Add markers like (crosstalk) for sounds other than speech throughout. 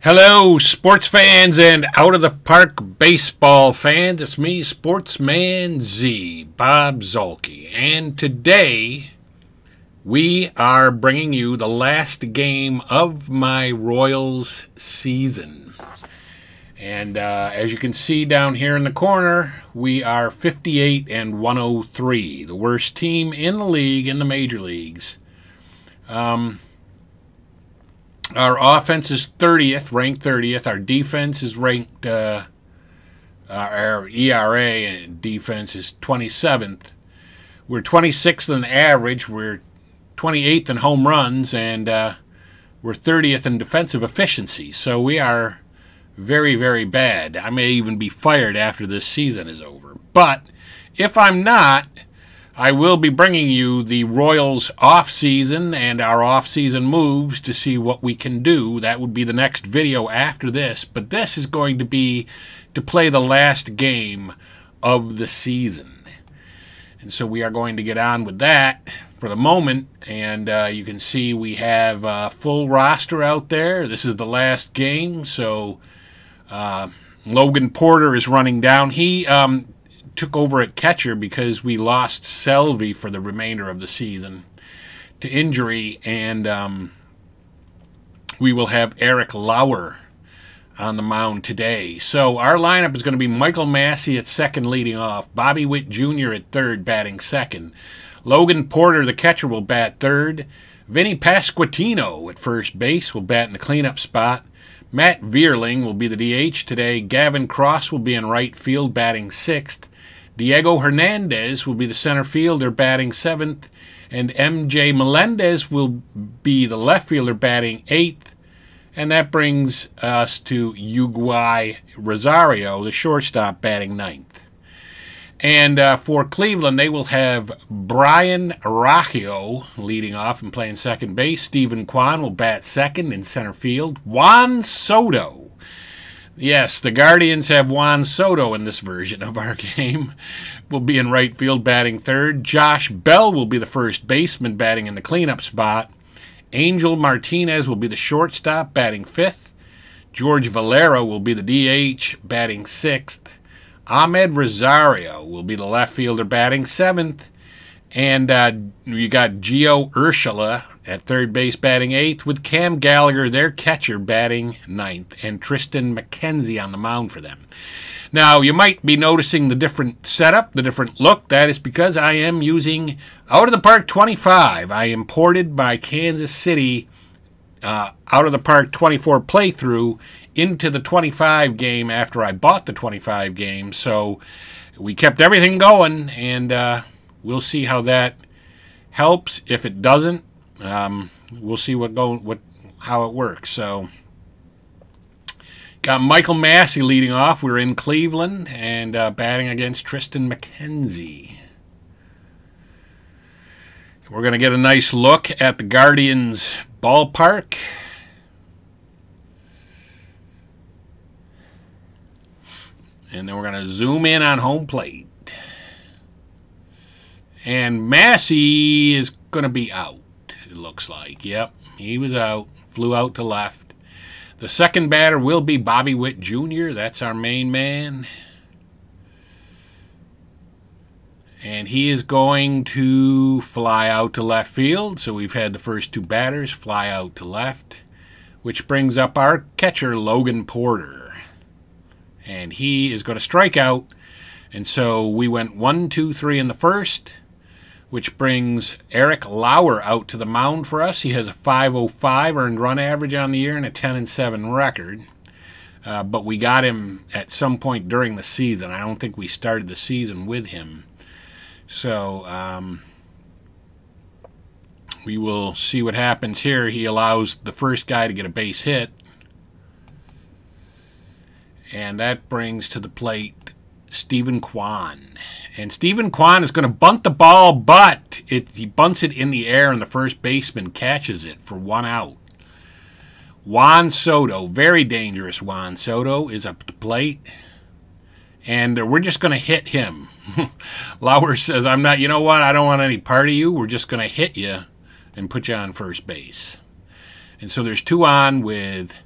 Hello, sports fans and out of the park baseball fans. It's me, Sports Man Z, Bob Zuhlke. And today we are bringing you the last game of my Royals season. And uh, as you can see down here in the corner, we are 58 and 103, the worst team in the league, in the major leagues. Um, our offense is 30th, ranked 30th. Our defense is ranked, uh, our ERA and defense is 27th. We're 26th in average. We're 28th in home runs, and uh, we're 30th in defensive efficiency. So we are very, very bad. I may even be fired after this season is over. But if I'm not, I will be bringing you the Royals off season and our off season moves to see what we can do. That would be the next video after this, but this is going to be to play the last game of the season. And so we are going to get on with that for the moment. And uh, you can see we have a full roster out there. This is the last game, so uh, Logan Porter is running down. He um, took over at catcher because we lost Salvy for the remainder of the season to injury, and um, we will have Eric Lauer on the mound today. So our lineup is going to be Michael Massey at second, leading off. Bobby Witt Jr. at third, batting second. Logan Porter, the catcher, will bat third. Vinny Pasquantino at first base will bat in the cleanup spot. Matt Vierling will be the DH today. Gavin Cross will be in right field, batting sixth. Diego Hernandez will be the center fielder batting seventh, and MJ Melendez will be the left fielder batting eighth. And that brings us to Eguy Rosario, the shortstop, batting ninth. And uh, for Cleveland, they will have Brayan Rocchio leading off and playing second base. Steven Kwan will bat second in center field. Juan Soto Yes, the Guardians have Juan Soto in this version of our (laughs) game. Will be in right field batting third. Josh Bell will be the first baseman batting in the cleanup spot. Angel Martinez will be the shortstop batting fifth. George Valera will be the DH batting sixth. Amed Rosario will be the left fielder batting seventh. And uh, you got Gio Urshela at third base batting eighth, with Cam Gallagher, their catcher, batting ninth, and Triston McKenzie on the mound for them. Now, you might be noticing the different setup, the different look. That is because I am using Out of the Park 25. I imported my Kansas City uh, Out of the Park 24 playthrough into the 25 game after I bought the 25 game. So we kept everything going, and uh, we'll see how that helps. If it doesn't, um, we'll see what go what how it works. So got Michael Massey leading off. We're in Cleveland and uh, batting against Triston McKenzie. We're going to get a nice look at the Guardians ballpark. And then we're going to zoom in on home plate. And Massey is going to be out, it looks like. Yep, he was out, flew out to left. The second batter will be Bobby Witt Jr., that's our main man. And he is going to fly out to left field. So we've had the first two batters fly out to left, which brings up our catcher, Logan Porter. And he is going to strike out. And so we went one, two, three in the first which brings Eric Lauer out to the mound for us. He has a 505 earned run average on the year and a 10 and 7 record. Uh, but we got him at some point during the season. I don't think we started the season with him. So um, we will see what happens here. He allows the first guy to get a base hit. And that brings to the plate Steven Kwan. And Steven Kwan is going to bunt the ball, but it, he bunts it in the air, and the first baseman catches it for one out. Juan Soto, very dangerous Juan Soto, is up to plate. And we're just going to hit him. (laughs) Lauer says, I'm not, you know what? I don't want any part of you. We're just going to hit you and put you on first base. And so there's two on with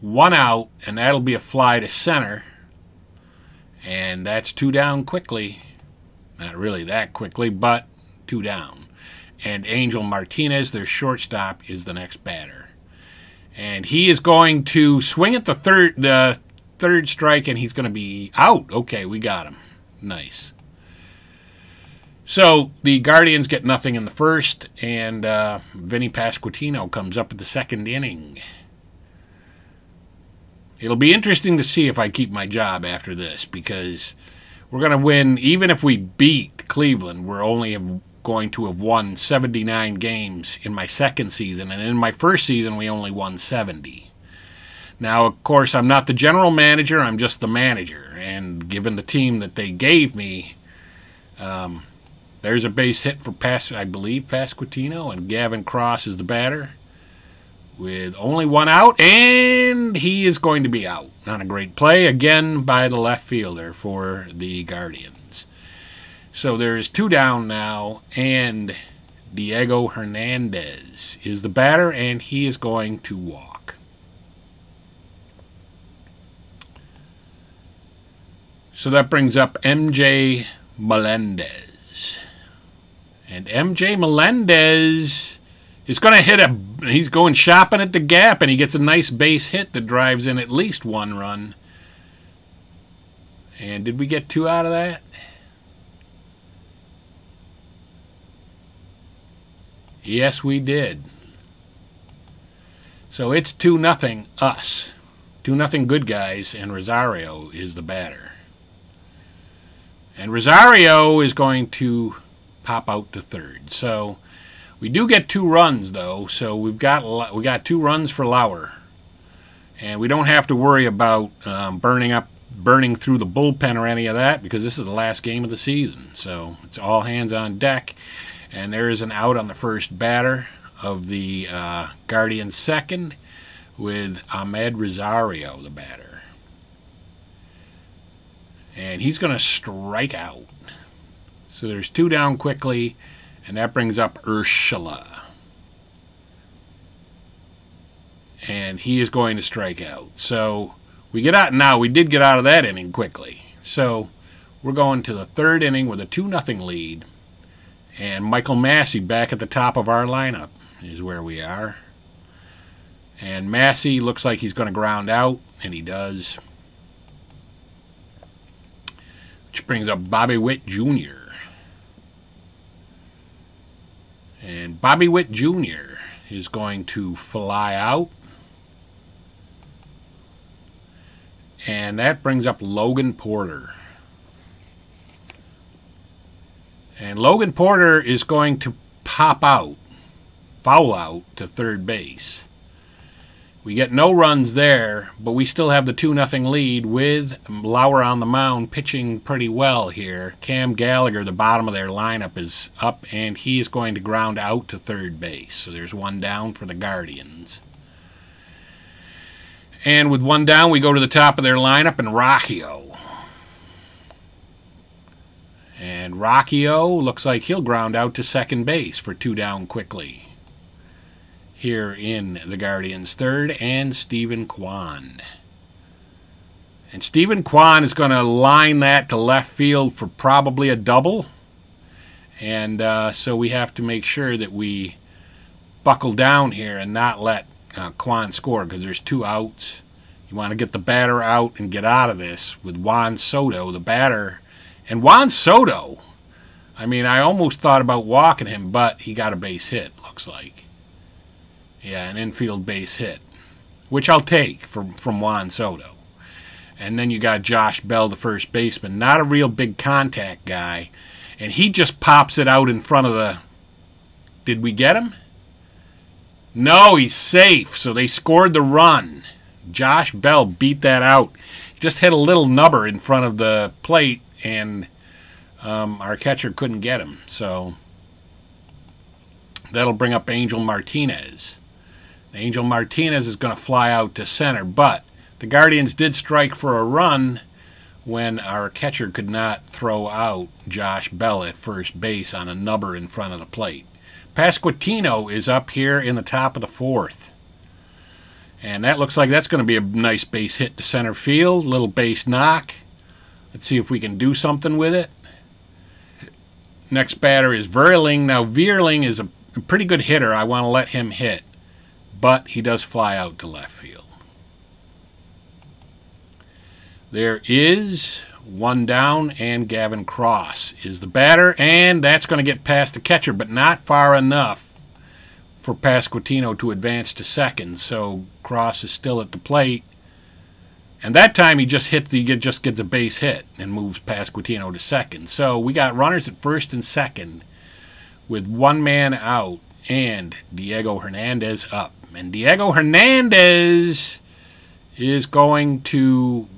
one out, and that'll be a fly to center. And that's two down quickly. Not really that quickly, but two down. And Angel Martinez, their shortstop, is the next batter. And he is going to swing at the third the third strike, and he's going to be out. Okay, we got him. Nice. So the Guardians get nothing in the first, and uh, Vinny comes up at the second inning. It'll be interesting to see if I keep my job after this because we're going to win. Even if we beat Cleveland, we're only going to have won 79 games in my second season, and in my first season, we only won 70. Now, of course, I'm not the general manager, I'm just the manager, and given the team that they gave me, um, there's a base hit for Pas, I believe Pasquantino, and Gavin Cross is the batter with only one out, and he is going to be out. Not a great play again by the left fielder for the Guardians. So there is two down now, and Diego Hernandez is the batter, and he is going to walk. So that brings up MJ Melendez. And MJ Melendez is going to hit a. He's going shopping at the gap, and he gets a nice base hit that drives in at least one run. And did we get two out of that? Yes, we did. So it's 2 nothing us. 2 nothing good guys, and Rosario is the batter. And Rosario is going to pop out to third. So we do get two runs though. So we've got we got two runs for Lauer, and we don't have to worry about um, burning up burning through the bullpen or any of that because this is the last game of the season. So it's all hands on deck, and there is an out on the first batter of the uh, Guardian second with Amed Rosario, the batter. And he's going to strike out. So there's two down quickly, and that brings up Urshela. And he is going to strike out. So we get out now. We did get out of that inning quickly. So we're going to the third inning with a 2 nothing lead. And Michael Massey back at the top of our lineup is where we are. And Massey looks like he's going to ground out, and he does. Which brings up Bobby Witt Jr. And Bobby Witt Jr. is going to fly out. And that brings up Logan Porter. And Logan Porter is going to pop out, foul out to third base. We get no runs there, but we still have the 2 nothing lead with Lauer on the mound pitching pretty well here. Cam Gallagher, the bottom of their lineup, is up, and he is going to ground out to third base. So there's one down for the Guardians. And with one down, we go to the top of their lineup, and Rocchio. And Rocchio looks like he'll ground out to second base for two down quickly here in the Guardians third, and Steven Kwan. And Steven Kwan is going to line that to left field for probably a double. And uh, so we have to make sure that we buckle down here and not let uh, Kwan score because there's two outs. You want to get the batter out and get out of this with Juan Soto, the batter. And Juan Soto, I mean, I almost thought about walking him, but he got a base hit, looks like. Yeah, an infield base hit, which I'll take from, from Juan Soto. And then you got Josh Bell, the first baseman, not a real big contact guy. And he just pops it out in front of the. Did we get him? No, he's safe. So they scored the run. Josh Bell beat that out. Just hit a little nubber in front of the plate, and um, our catcher couldn't get him. So that'll bring up Angel Martinez. Angel Martinez is going to fly out to center, but the Guardians did strike for a run when our catcher could not throw out Josh Bell at first base on a nubber in front of the plate. Pasquantino is up here in the top of the fourth. And that looks like that's going to be a nice base hit to center field. Little base knock. Let's see if we can do something with it. Next batter is Vierling. Now, Vierling is a pretty good hitter. I want to let him hit. But he does fly out to left field. There is one down, and Gavin Cross is the batter, and that's going to get past the catcher, but not far enough for Pasquantino to advance to second. So Cross is still at the plate, and that time he just hit the just gets a base hit and moves Pasquantino to second. So we got runners at first and second, with one man out, and Diego Hernandez up, and Diego Hernandez is going to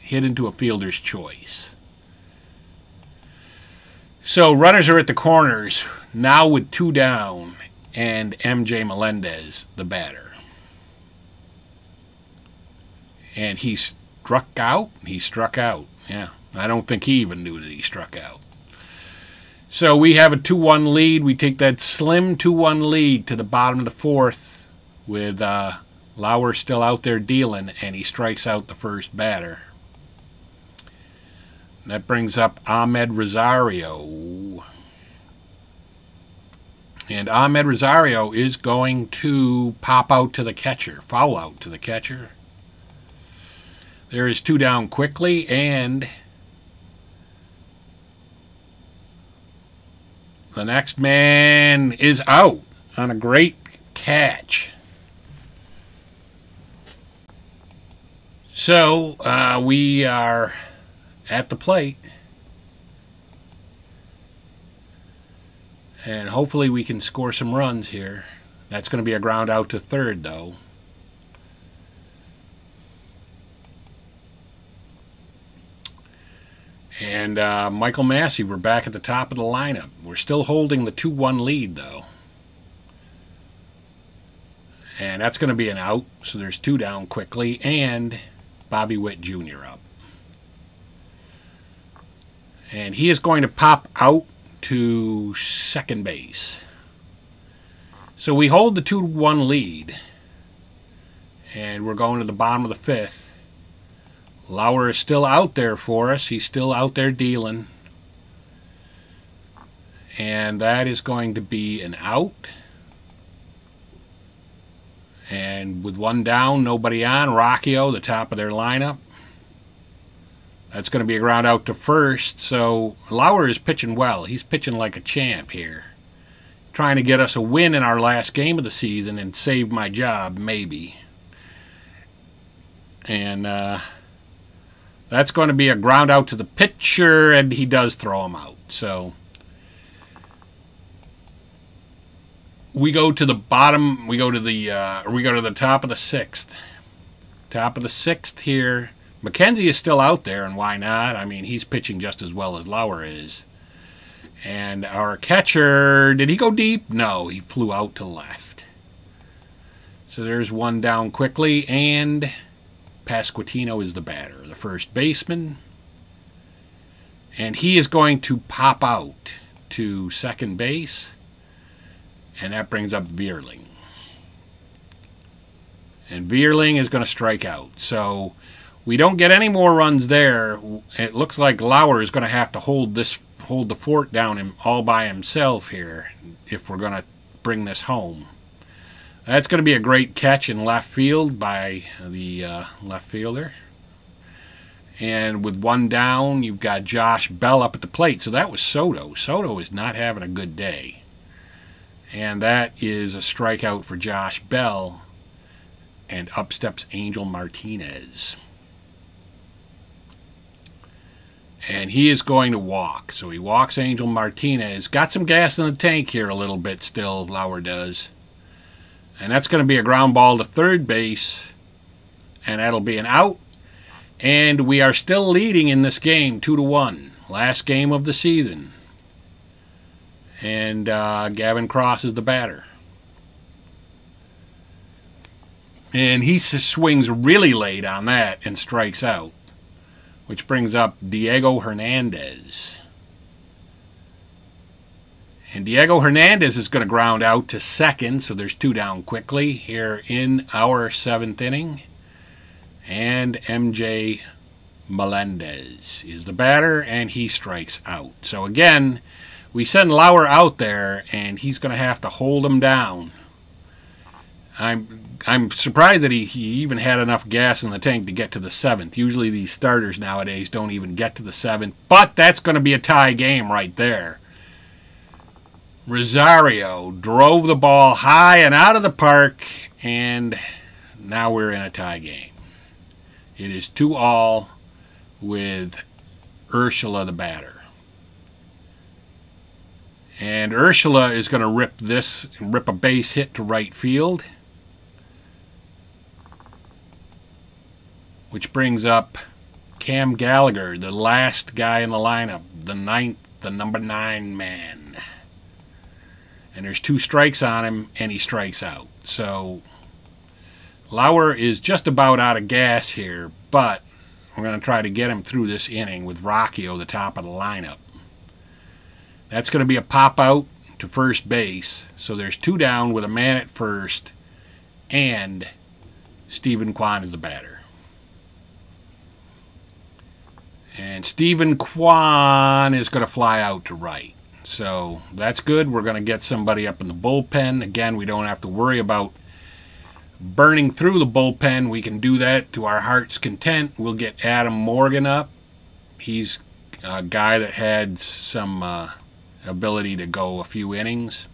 hit into a fielder's choice. So runners are at the corners now with two down and MJ Melendez, the batter. And he struck out. He struck out. Yeah. I don't think he even knew that he struck out. So we have a 2 1 lead. We take that slim 2 1 lead to the bottom of the fourth with uh, Lauer still out there dealing, and he strikes out the first batter. That brings up Amed Rosario. And Amed Rosario is going to pop out to the catcher, foul out to the catcher. There is two down quickly, and the next man is out on a great catch. So uh, we are at the plate. And hopefully we can score some runs here. That's going to be a ground out to third, though. And uh, Michael Massey, we're back at the top of the lineup. We're still holding the 2 1 lead, though. And that's going to be an out, so there's two down quickly, and Bobby Witt Jr. up and he is going to pop out to second base. So we hold the 2-1 lead, and we're going to the bottom of the fifth. Lauer is still out there for us. He's still out there dealing. And that is going to be an out. And with one down, nobody on, Rocchio, the top of their lineup. That's going to be a ground out to first. So Lauer is pitching well. He's pitching like a champ here. Trying to get us a win in our last game of the season and save my job, maybe. And uh, that's going to be a ground out to the pitcher, and he does throw him out. So we go to the bottom. We go to the uh, we go to the top of the sixth. Top of the sixth here. McKenzie is still out there, and why not? I mean, he's pitching just as well as Lauer is. And our catcher, did he go deep? No, he flew out to left. So there's one down quickly, and Pasquantino is the batter, the first baseman. And he is going to pop out to second base, and that brings up Vierling. And Vierling is going to strike out. So we don't get any more runs there. It looks like Lauer is going to have to hold this hold the fort down all by himself here if we're going to bring this home. That's going to be a great catch in left field by the uh, left fielder. And with one down, you've got Josh Bell up at the plate. So that was Soto. Soto is not having a good day. And that is a strikeout for Josh Bell. And up steps Angel Martinez. and he is going to walk. So he walks Angel Martinez. Got some gas in the tank here a little bit still, Lauer does. And that's going to be a ground ball to third base, and that'll be an out. And we are still leading in this game, 2 to 1. Last game of the season. And uh, Gavin Cross is the batter. And he swings really late on that and strikes out which brings up Diego Hernandez. And Diego Hernandez is going to ground out to second, so there's two down quickly here in our seventh inning. And MJ Melendez is the batter, and he strikes out. So again, we send Lauer out there, and he's going to have to hold him down. I'm I'm surprised that he, he even had enough gas in the tank to get to the seventh. Usually these starters nowadays don't even get to the seventh, but that's going to be a tie game right there. Rosario drove the ball high and out of the park, and now we're in a tie game. It is two all with Urshela the batter. And Urshela is going to rip this, rip a base hit to right field. Which brings up Cam Gallagher, the last guy in the lineup, the ninth, the number nine man. And there's two strikes on him, and he strikes out. So Lauer is just about out of gas here, but we're going to try to get him through this inning with Rocchio, the top of the lineup. That's going to be a pop out to first base. So there's two down with a man at first, and Steven Kwan is the batter. And Steven Kwan is going to fly out to right. So that's good. We're going to get somebody up in the bullpen. Again, we don't have to worry about burning through the bullpen. We can do that to our heart's content. We'll get Adam Morgan up. He's a guy that had some uh, ability to go a few innings.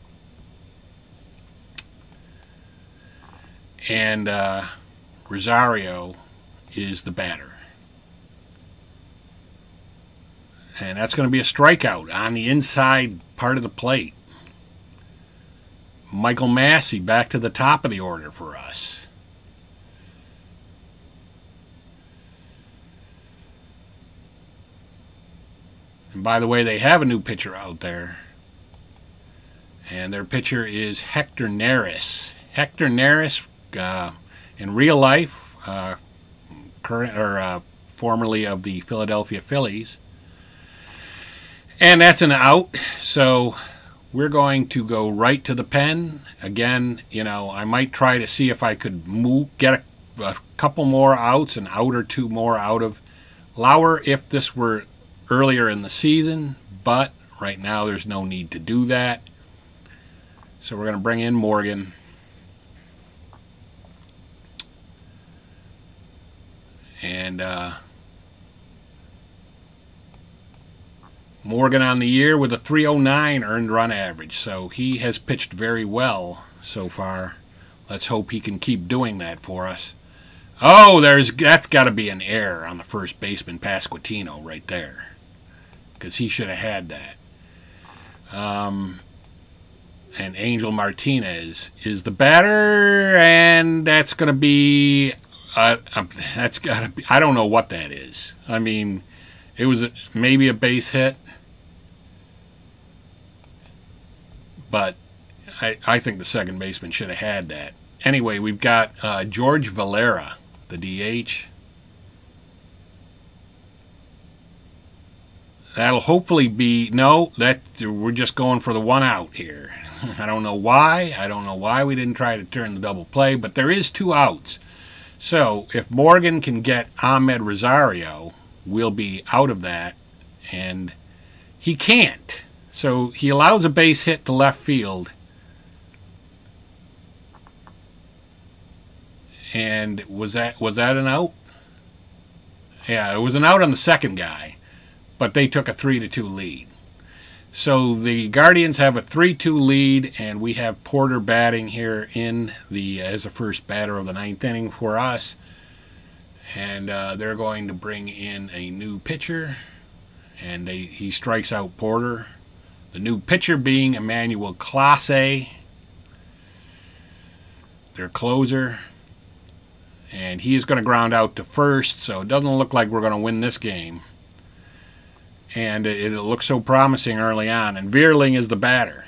And uh, Rosario is the batter. And that's going to be a strikeout on the inside part of the plate. Michael Massey back to the top of the order for us. And by the way, they have a new pitcher out there. And their pitcher is Hector Neris. Hector Neris, uh, in real life, uh, current or uh, formerly of the Philadelphia Phillies, and that's an out. So we're going to go right to the pen. Again, you know, I might try to see if I could move, get a, a couple more outs, an out or two more out of Lauer if this were earlier in the season. But right now there's no need to do that. So we're going to bring in Morgan. And uh, Morgan on the year with a 309 earned run average. So he has pitched very well so far. Let's hope he can keep doing that for us. Oh, there's that's got to be an error on the first baseman Pasquantino right there, because he should have had that. Um, and Angel Martinez is the batter, and that's going to be uh, um, that's got to be. I don't know what that is. I mean, it was maybe a base hit. but I, I think the second baseman should have had that. Anyway, we've got uh, George Valera, the DH. That'll hopefully be no. That we're just going for the one out here. (laughs) I don't know why. I don't know why we didn't try to turn the double play, but there is two outs. So if Morgan can get Amed Rosario, we'll be out of that, and he can't. So he allows a base hit to left field. And was that was that an out? Yeah, it was an out on the second guy, but they took a three to two lead. So the Guardians have a three-two lead, and we have Porter batting here in the as the first batter of the ninth inning for us. And uh, they're going to bring in a new pitcher, and they, he strikes out Porter. The new pitcher being Emmanuel Clase, their closer. And he is going to ground out to first, so it doesn't look like we're going to win this game. And it, it looks so promising early on. And Vierling is the batter.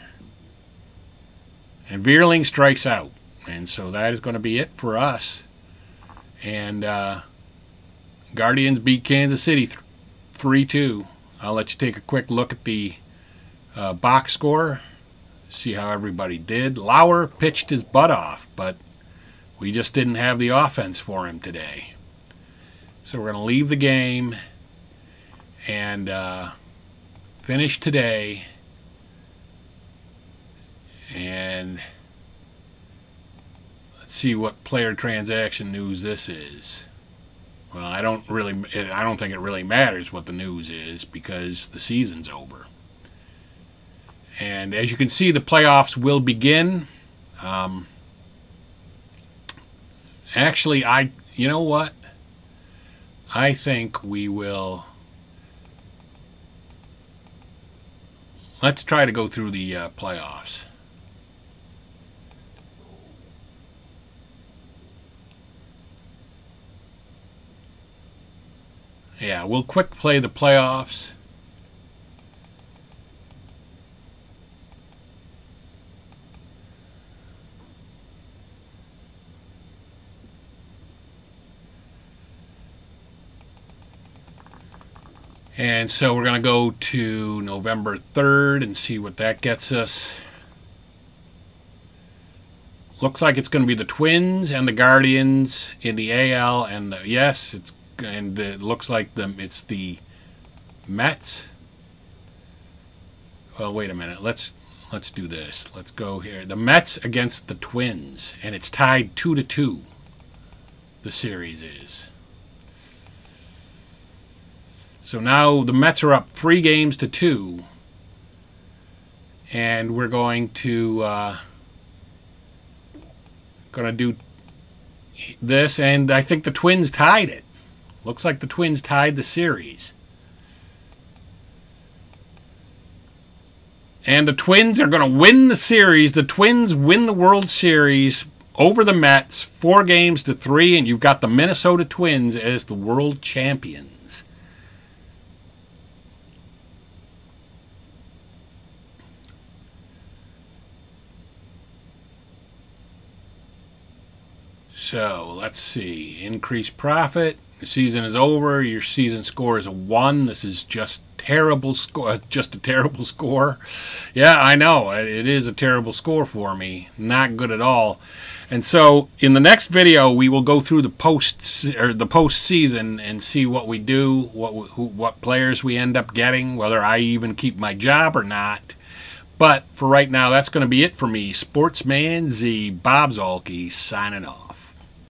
And Vierling strikes out. And so that is going to be it for us. And uh, Guardians beat Kansas City 3 2. I'll let you take a quick look at the uh, box score. see how everybody did. Lauer pitched his butt off, but we just didn't have the offense for him today. So we're going to leave the game and uh, finish today. And let's see what player transaction news this is. Well, I don't really, I don't think it really matters what the news is because the season's over. And as you can see, the playoffs will begin. Um, actually, I, you know what? I think we will. Let's try to go through the uh, playoffs. Yeah, we'll quick play the playoffs. And so we're going to go to November 3rd and see what that gets us. Looks like it's going to be the Twins and the Guardians in the AL. And the, yes, it's and it looks like the It's the Mets. Well, wait a minute. Let's let's do this. Let's go here. The Mets against the Twins, and it's tied two to two. The series is. So now the Mets are up three games to two. And we're going to uh, to do this, and I think the Twins tied it. Looks like the Twins tied the series. And the Twins are going to win the series. The Twins win the World Series over the Mets, four games to three, and you've got the Minnesota Twins as the world champions. So let's see. Increased profit. The season is over. Your season score is a one. This is just terrible score. Uh, just a terrible (laughs) score. Yeah, I know. It is a terrible score for me. Not good at all. And so in the next video, we will go through the post or the postseason and see what we do, what who, what players we end up getting, whether I even keep my job or not. But for right now, that's going to be it for me. Sports Man Z, Bob Zuhlke, signing off.